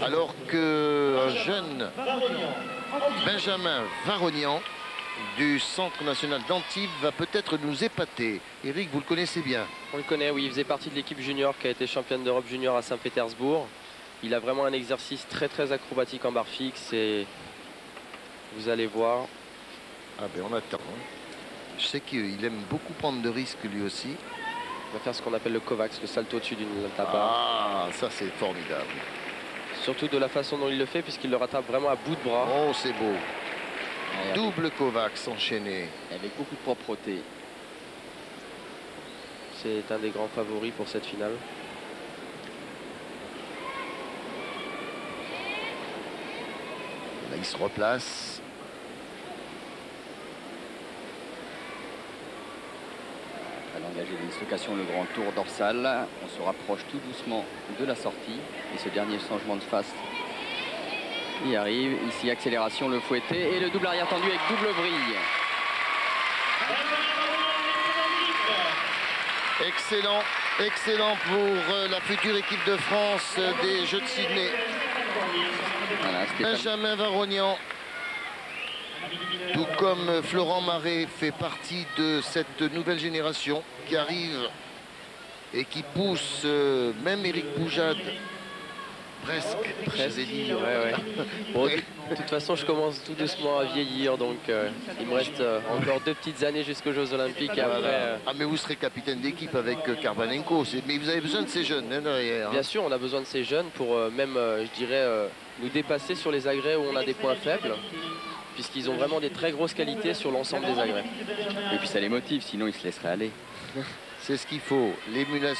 alors qu'un jeune Benjamin Varognan du Centre national d'Antibes va peut-être nous épater. Eric, vous le connaissez bien. On le connaît, oui, il faisait partie de l'équipe junior qui a été championne d'Europe junior à Saint-Pétersbourg. Il a vraiment un exercice très très acrobatique en barre fixe et vous allez voir. Ah ben on attend. Je sais qu'il aime beaucoup prendre de risques lui aussi. Il va faire ce qu'on appelle le Kovacs, le salto au-dessus d'une tapa. Ah, ça c'est formidable. Surtout de la façon dont il le fait puisqu'il le rattrape vraiment à bout de bras. Oh, c'est beau. Double Kovacs enchaîné. Avec beaucoup de propreté. C'est un des grands favoris pour cette finale. Là, il se replace. Après l'engagé de dislocation, le grand tour dorsal. On se rapproche tout doucement de la sortie. Et ce dernier changement de face y arrive. Ici, accélération, le fouetté et le double arrière tendu avec double brille. Excellent, excellent pour euh, la future équipe de France euh, des Jeux de Sydney. Voilà, Benjamin Varognan, tout comme Florent Marais, fait partie de cette nouvelle génération qui arrive et qui pousse euh, même Eric Poujade presque, Presque, ouais, ouais. Bon, de, toute façon, je commence tout doucement à vieillir, donc euh, il me reste euh, encore deux petites années jusqu'aux Jeux Olympiques. Et après, euh, Ah mais vous serez capitaine d'équipe avec euh, Karbanenko, mais vous avez besoin de ces jeunes hein, derrière. hein. bien sûr, on a besoin de ces jeunes pour euh, même, euh, je dirais, euh, nous dépasser sur les agrès où on a des points faibles, puisqu'ils ont vraiment des très grosses qualités sur l'ensemble des agrès. Et puis ça les motive, sinon ils se laisseraient aller. C'est ce qu'il faut, l'émulation.